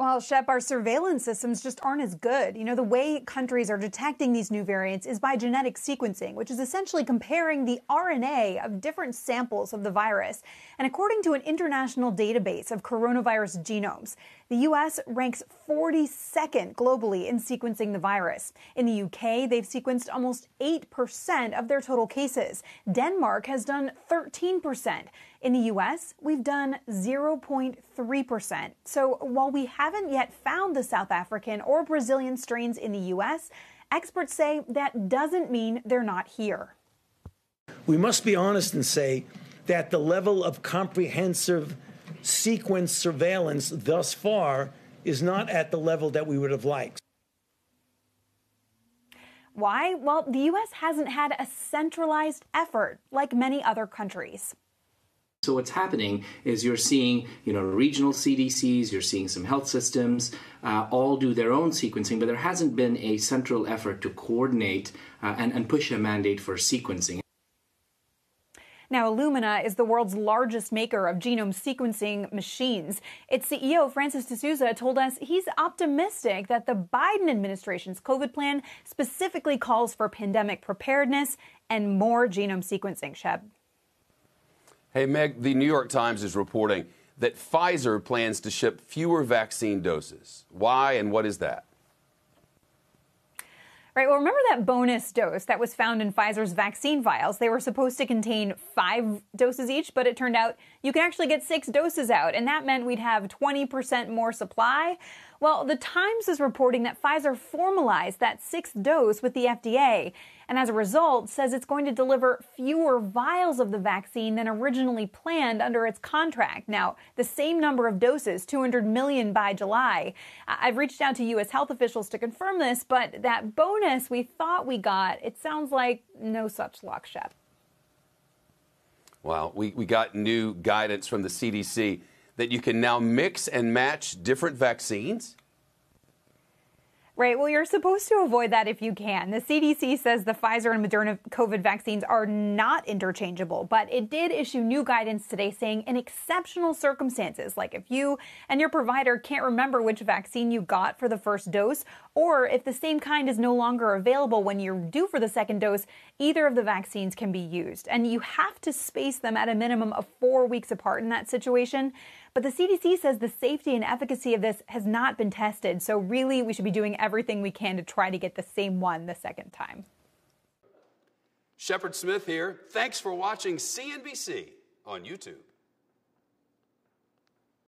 Well, Shep, our surveillance systems just aren't as good. You know, the way countries are detecting these new variants is by genetic sequencing, which is essentially comparing the RNA of different samples of the virus. And according to an international database of coronavirus genomes, the U.S. ranks 42nd globally in sequencing the virus. In the UK, they've sequenced almost 8% of their total cases. Denmark has done 13%. In the US, we've done 0.3%. So while we haven't yet found the South African or Brazilian strains in the US, experts say that doesn't mean they're not here. We must be honest and say that the level of comprehensive sequence surveillance thus far is not at the level that we would have liked. Why? Well, the U.S. hasn't had a centralized effort like many other countries. So what's happening is you're seeing, you know, regional CDCs, you're seeing some health systems uh, all do their own sequencing, but there hasn't been a central effort to coordinate uh, and, and push a mandate for sequencing. Now, Illumina is the world's largest maker of genome sequencing machines. Its CEO, Francis deSouza, told us he's optimistic that the Biden administration's COVID plan specifically calls for pandemic preparedness and more genome sequencing. Hey, Meg, the New York Times is reporting that Pfizer plans to ship fewer vaccine doses. Why and what is that? Right. Well, remember that bonus dose that was found in Pfizer's vaccine vials? They were supposed to contain five doses each, but it turned out you can actually get six doses out, and that meant we'd have 20% more supply. Well, the Times is reporting that Pfizer formalized that sixth dose with the FDA, and as a result, says it's going to deliver fewer vials of the vaccine than originally planned under its contract. Now, the same number of doses, 200 million by July. I've reached out to U.S. health officials to confirm this, but that bonus we thought we got, it sounds like no such luck, Shep. Well, we, we got new guidance from the CDC that you can now mix and match different vaccines? Right. Well, you're supposed to avoid that if you can. The CDC says the Pfizer and Moderna COVID vaccines are not interchangeable, but it did issue new guidance today saying in exceptional circumstances, like if you and your provider can't remember which vaccine you got for the first dose, or if the same kind is no longer available when you're due for the second dose, either of the vaccines can be used. And you have to space them at a minimum of four weeks apart in that situation. But the CDC says the safety and efficacy of this has not been tested. So, really, we should be doing everything we can to try to get the same one the second time. Shepard Smith here. Thanks for watching CNBC on YouTube.